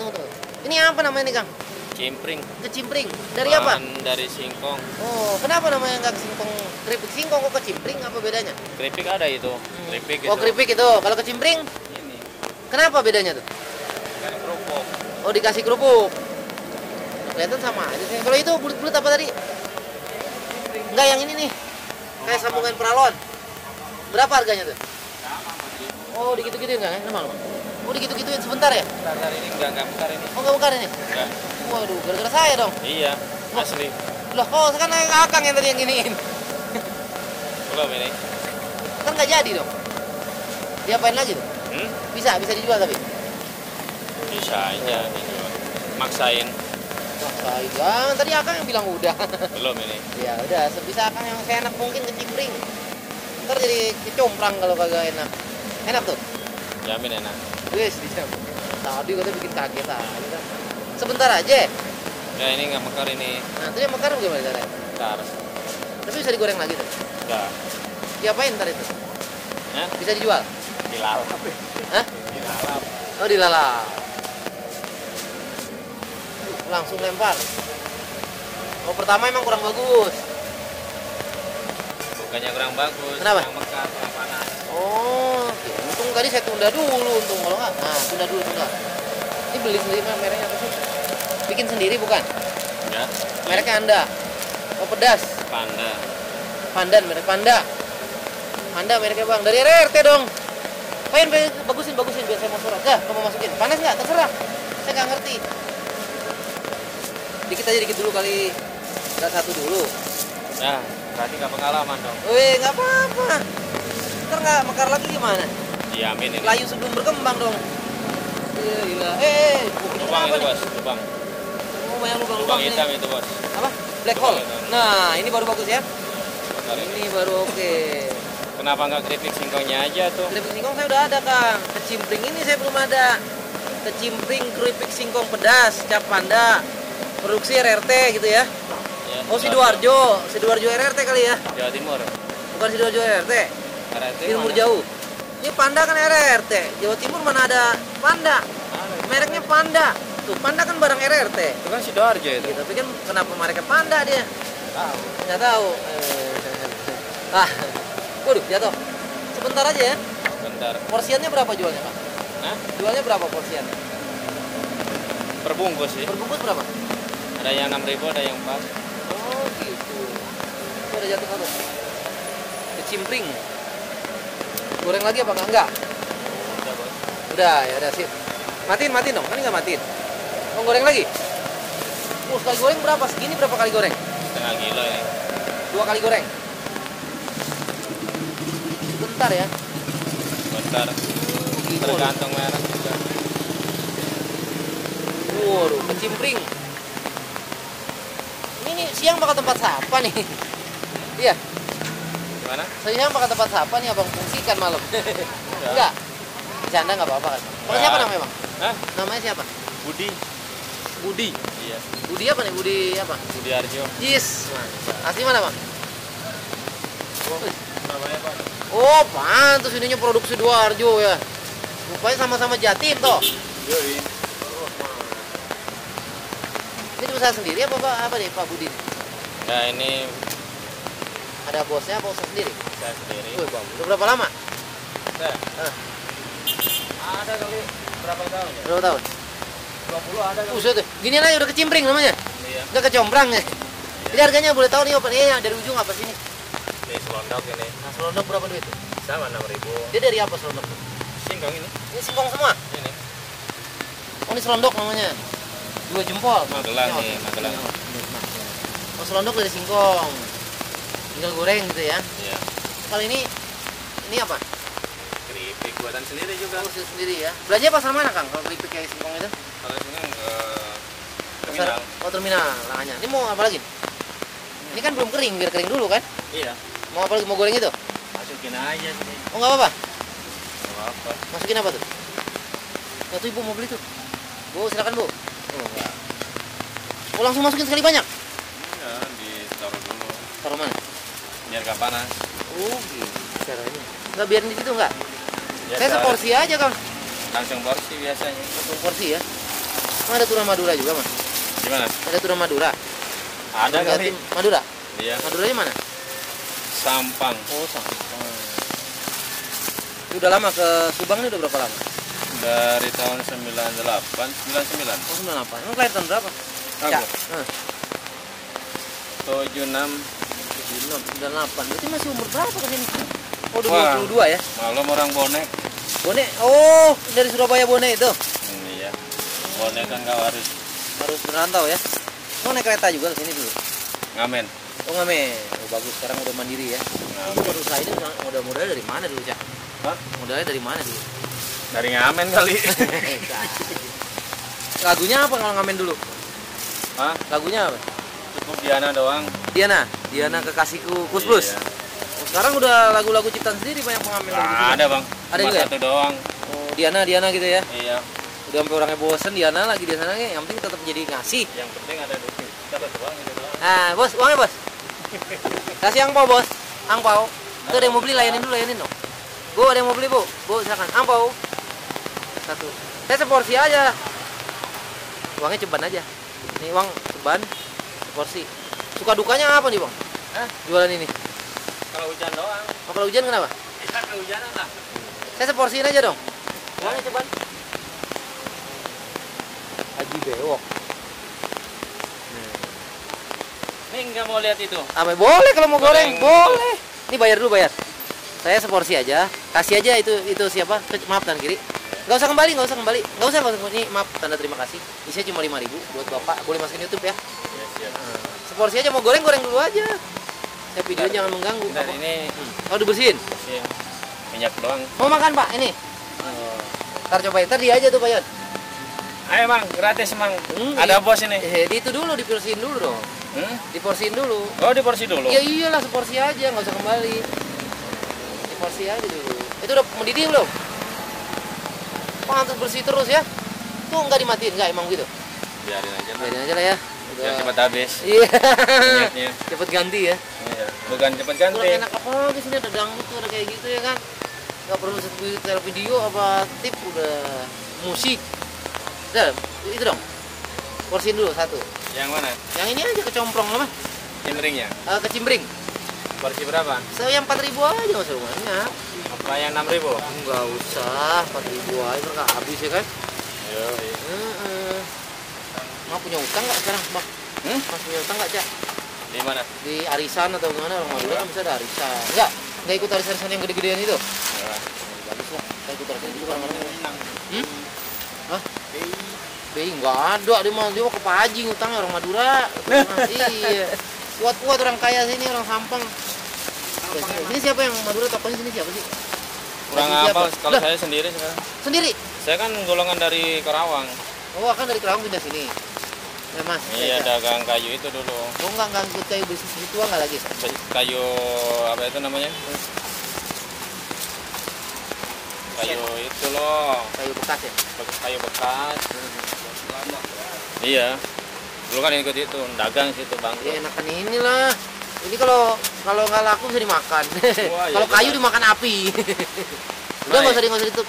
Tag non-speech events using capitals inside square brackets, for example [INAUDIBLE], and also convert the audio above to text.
Tunggu, tunggu. Ini apa namanya nih Kang? Cimpring. Kecimpring. Dari apa? Bahan Dari singkong. Oh, kenapa namanya nggak singkong keripik singkong kok kecimpring? Apa bedanya? Keripik ada itu. Keripik itu. Oh, keripik itu. Kalau kecimpring, Ini. kenapa bedanya tuh? Kan kerupuk. Oh, dikasih kerupuk. Kelihatan sama aja sih. Kalau itu bulat-bulat apa tadi? Enggak, yang ini nih. Kayak sambungan peralon. Berapa harganya tuh? Oh, digitu-gituin enggak? Nama lu? Oh, digitu-gituin sebentar ya? Bentar, bentar, ini enggak enggak bentar ini. Oh, enggak bongkar ini? Enggak. Waduh, gara-gara saya dong. Iya, asli. Loh, kok sekarang yang akang yang tadi yang giniin? Belum ini. Kan nggak jadi dong. Diapain lagi tuh? Hmm? Bisa, bisa dijual tapi. Bisa aja dijual. Maksain. Wah, jangan. Tadi akang yang bilang udah. [LAUGHS] Belum ini. ya udah, sebisa akang yang seenak mungkin kecimpring. Ntar jadi kecomprang kalau kagak enak. Enak tuh. Jamin enak. Wes, bisa. Tadi katanya bikin kaget aja. Sebentar aja. Ya ini nggak mekar ini. Nah, yang mekar gimana caranya? Bentar. Tapi bisa digoreng lagi tuh. Udah. Diapain ntar itu? Ya, Bisa dijual? dilalap. Hah? Dilalap. Oh, dilalap. Langsung lempar. Oh, pertama emang kurang bagus. Bukannya kurang bagus. Kenapa? Yang mekar, kurang panas. Oh. Untung tadi saya tunda dulu, untung kalau nggak. Nah, tunda dulu, tunda. Ini beli sendiri mah mereknya apa sih? Bikin sendiri bukan? Ya. Mereknya Anda. Oh, pedas. Panda. Pandan, merek Panda. Panda mereknya bang. Dari RRT dong. Pain, bagusin, bagusin biar saya mau surat. Dah, kamu masukin. Panas nggak? Terserah. Saya nggak ngerti. Dikit aja, dikit dulu kali. Nggak satu dulu. Ya, berarti nggak pengalaman dong. Wih, nggak apa-apa. Ntar nggak mekar lagi gimana? Diamin ini. Layu sebelum berkembang dong. Iya, gila. Eh, eh, ini Lubang itu nih? bos, lubang. Oh, banyak lubang-lubang Lubang hitam itu bos. Apa? Black Lubang hole. hitam. Nah, ini baru bagus ya. Bentar ini. Ini baru oke. Kenapa nggak keripik singkongnya aja tuh? Keripik singkong saya udah ada, Kang. Kecimpring ini saya belum ada. Kecimpring keripik singkong pedas, cap panda. Produksi RRT gitu ya. Ya, Oh, Sidoarjo. Sidoarjo RRT kali ya. Jawa Timur. Bukan Sidoarjo RRT. RRT Timur jauh. Ini panda kan RRT. Jawa Timur mana ada panda? Ada. Mereknya panda. Tuh, panda kan barang RRT. Itu kan Sidoarjo itu. Gitu, tapi kan kenapa mereknya panda dia? Tahu. Nggak tahu. Eh, ah, waduh, jatuh. Sebentar aja ya. Bentar. Porsiannya berapa jualnya, Pak? Nah, Jualnya berapa porsiannya? perbungkus sih. Perbungkus berapa? Ada yang 6000 ada yang 4. Oh, gitu. Itu ada jatuh satu. Kecimpring. Goreng lagi apa enggak? Enggak. Udah, ya udah sip. Matiin, matiin dong. Kan nggak matiin. Mau goreng lagi? Oh, sekali goreng berapa? Segini berapa kali goreng? Setengah kilo ini. Dua kali goreng. Bentar ya. Bentar. Tergantung merek juga. Waduh, kecimpring. Ini siang bakal tempat sapa nih. [LAUGHS] Iya, Gimana? siang bakal tempat sapa nih abang fungsikan malam. [LAUGHS] Enggak. Bercanda nggak apa-apa kan? Enggak. siapa namanya bang? Hah? Namanya siapa? Budi. Budi. Iya. Budi apa nih? Budi apa? Budi Arjo. Yes. Asli mana bang? Namanya Pak. Oh, pantas ininya produksi Sidoarjo ya. Rupanya sama-sama Jatim toh. Yoi. Ini usaha sendiri apa Pak? Apa nih Pak Budi? Ya ini Ada bosnya apa usaha sendiri? saya sendiri. Wih, bang. Udah berapa lama? Saya. Ah. Ada kali berapa tahun ya? Berapa tahun? 20 ada kali. Buset deh. Ginian aja udah kecimpring namanya. Iya. Nggak kecombrang ya. Jadi harganya boleh tahu nih open eh dari ujung apa sini? Di selondok ini. Nah, selondok berapa duit? tuh? Sama 6000. Dia dari apa selondok? tuh? Singkong ini. Ini singkong semua. Ini. Oh, ini selondok namanya. Dua jempol. Magelang nih, Magelang. Oh, selondok dari singkong. Tinggal goreng gitu ya. Iya. Kalau ini ini apa? Keripik buatan sendiri juga. Kursi sendiri ya. Belanja pasar mana, Kang? Kalau keripik kayak singkong itu? Kalau sini ke Pasar terminal. Oh, terminal. Langanya. Ini mau apa lagi? Ini kan belum kering, biar kering dulu kan? Iya. Mau apa lagi? Mau goreng itu? Masukin aja sini. Oh, nggak apa-apa. Enggak apa. Masukin apa tuh? Ya tuh ibu mau beli tuh. Bu, silakan bu. Oh, enggak. Oh, langsung masukin sekali banyak. Iya, ditaruh dulu. Taruh mana? Biar gak panas. Oh, gitu caranya. Nggak biarin di situ nggak? Biasa Saya seporsi aja, Kang. Langsung porsi biasanya. Satu porsi ya. Emang ada turun Madura juga, Mas? Gimana? Ada turun Madura? Ada kali. Madura? Iya. Maduranya mana? Sampang. Oh, Sampang. Itu udah lama ke Subang ini udah berapa lama? Dari tahun 98, 99. Oh, 98. Emang kelahiran tahun berapa? Aku? Ya. Hah. 76. 96, 98. Berarti masih umur berapa ke sini? Oh, udah Wah. 22 ya? Malam orang bonek. Bone. Oh, dari Surabaya Bone itu. Hmm, iya. Bonek kan kau harus Harus merantau ya. Mau naik kereta juga ke sini dulu. ngamen. Oh, ngamen. Oh, bagus sekarang udah mandiri ya. Ngamen. Itu baru usaha ini modal-modalnya dari mana dulu, Cak? Hah? Modalnya dari mana dulu? Dari ngamen kali. [LAUGHS] [LAUGHS] Lagunya apa kalau ngamen dulu? Hah? Lagunya apa? Cukup Diana doang. Diana, Diana kekasihku Kus Plus. Iya. Oh, sekarang udah lagu-lagu ciptaan sendiri banyak gitu. Nah, ada bang. Ada Cuma juga ya? satu doang. Oh, Diana, Diana gitu ya. Iya. Udah sampai orangnya bosen Diana lagi di sana yang penting tetap jadi ngasih. Yang penting ada duit. Satu doang itu doang. Nah, bos, uangnya bos. Kasih angpau bos, angpau. Itu ada yang mau beli layanin dulu layanin dong. Bu, ada yang mau beli bu, bu silakan angpau. Satu. Saya seporsi aja. Uangnya ceban aja. Ini uang ceban, seporsi. Suka dukanya apa nih bang? Hah? Jualan ini. Kalau hujan doang. Oh, kalau hujan kenapa? Ya kehujanan lah. Saya seporsiin aja dong. Uangnya ceban. Haji bewok. Nih nggak mau lihat itu. Apa boleh kalau mau goreng, Goreng. boleh. Ini bayar dulu bayar. Saya seporsi aja. Kasih aja itu itu siapa? Ke- Maaf tan kiri. Gak usah kembali, gak usah kembali. Gak usah, gak usah. Ini maaf tanda terima kasih. Isinya cuma 5000 buat Bapak. Boleh masukin YouTube ya. Ya. Seporsi aja mau goreng goreng dulu aja. Saya video Bentar. jangan mengganggu. Bentar, Apa? ini Oh, dibersihin. sih minyak doang. Mau makan, Pak? Ini. Ntar cobain. Ntar dia aja tuh, Pak Yon. Ayo mang, gratis mang. Hmm, Ada iya. bos ini. Eh, di itu dulu diporsiin dulu dong. Hmm? Diporsiin dulu. Oh di porsi dulu. Ya iyalah seporsi aja, nggak usah kembali. Seporsi aja dulu. Itu udah mendidih belum? Pantas bersih terus ya. Tuh nggak dimatiin, nggak emang gitu. Biarin aja lah. Biarin aja lah ya. Udah. Biar cepat habis Iya. Cepet ganti ya. Iya. Bukan cepat Kurang ganti. enak apa lagi sini ada dangdut tuh ada kayak gitu ya kan. Nggak perlu setel video apa tip udah musik. Udah, itu dong. Porsiin dulu satu. Yang mana? Yang ini aja kecomprong lah mah. Cimringnya. Eh, kecimbring. Porsi berapa? Saya yang 4000 aja nggak usah banyak. Apa yang 6000? Enggak usah, 4000 aja nggak habis ya kan? Yo, iya. Heeh. Mau punya utang nggak sekarang, Bang? Hmm? Mas punya utang nggak, Cak? Di mana? Di arisan atau gimana? Orang Madura kan bisa ada arisan. Enggak, enggak ikut arisan-arisan yang gede-gedean itu. Ya. Bagus lah, kita ikut arisan juga kadang-kadang. Hmm? Hah? BI enggak ada, dia mah dia mah ke Pak Haji ngutang orang Madura. [LAUGHS] iya. Kuat-kuat orang kaya sini, orang Sampang. Ini siapa yang Madura tokonya sini siapa sih? Kurang apa kalau saya sendiri sekarang. Sendiri. Saya kan golongan dari Karawang. Oh, akan dari Kerawang pindah sini. Ya, Mas. Iya, ya, Cak. dagang kayu itu dulu. Oh enggak ikut kayu bisnis itu enggak lagi. Kayu apa itu namanya? Kayu itu loh, Kayu bekas ya. kayu bekas. Iya. Dulu kan ikut itu, dagang situ bang. Ya enakan inilah. Ini kalau kalau nggak laku bisa dimakan. Wah, iya kalau kayu benar. dimakan api. [LAUGHS] Udah nggak usah di nggak usah ditutup.